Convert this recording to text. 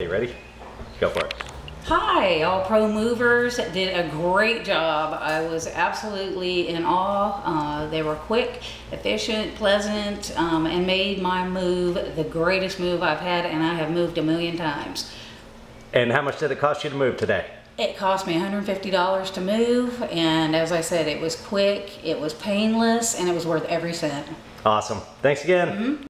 You ready? Go for it. Hi, all pro movers did a great job. I was absolutely in awe. Uh, they were quick, efficient, pleasant, um, and made my move the greatest move I've had, and I have moved a million times. And how much did it cost you to move today? It cost me $150 to move, and as I said, it was quick, it was painless, and it was worth every cent. Awesome. Thanks again. Mm-hmm.